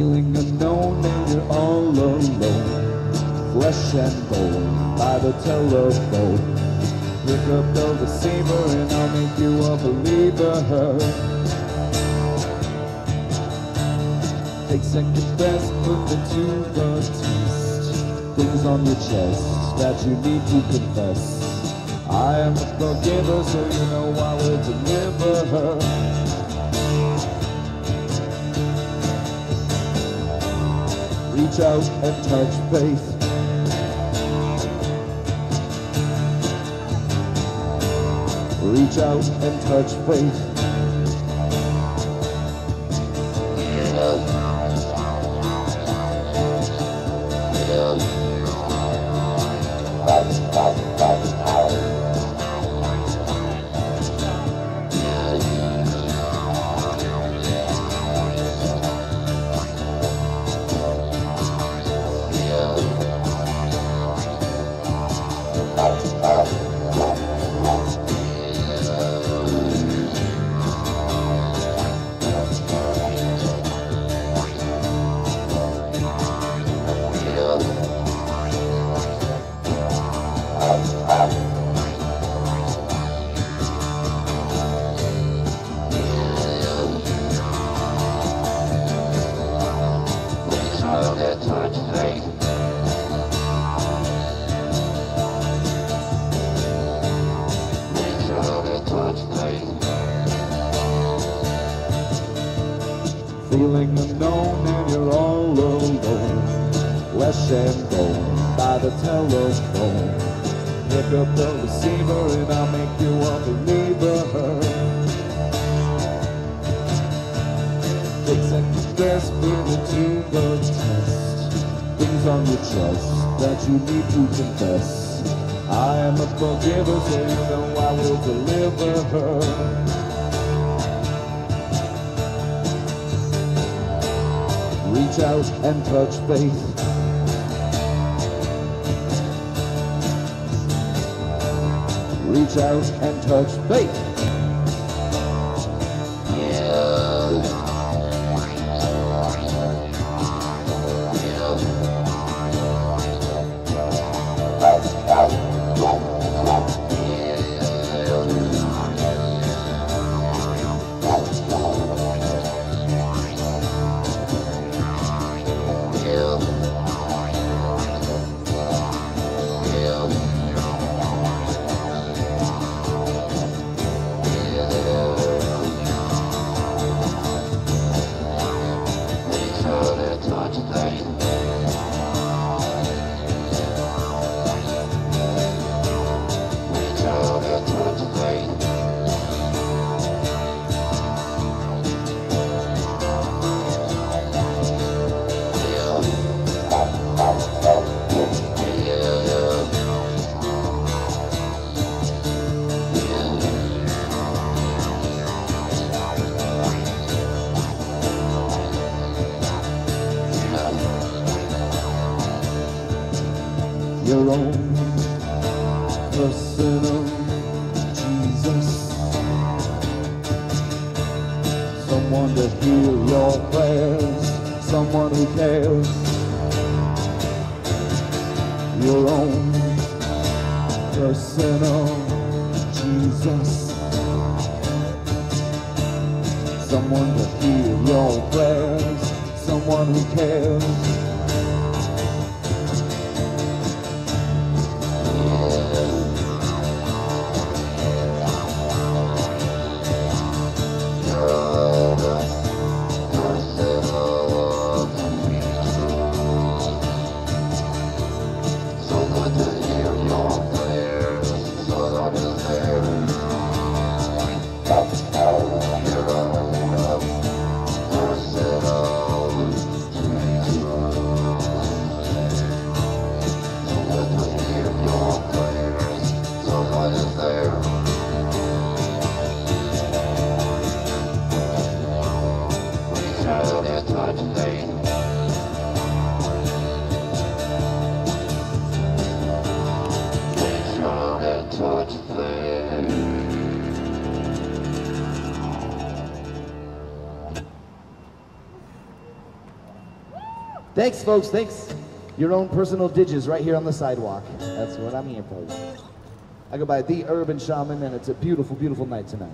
unknown and you're all alone. Flesh and bone by the telephone. Pick up the receiver and I'll make you a believer. Take second best, put the to the test. Things on your chest that you need to confess. I am a forgiver, so you know I will deliver. Reach out and touch faith. Reach out and touch faith. Feeling unknown and you're all alone. Flesh and bone by the telephone. Pick up the receiver and I'll make you that you need to confess. I am a forgiver, so you know I will deliver. her. Reach out and touch faith. Reach out and touch faith. Your own personal Jesus. Someone to hear your prayers, someone who cares. Your own personal oh, Jesus. Someone to hear your prayers, someone who cares. Thanks, folks. Thanks. Your own personal digits right here on the sidewalk. That's what I'm here for. I go by The Urban Shaman, and it's a beautiful, beautiful night tonight.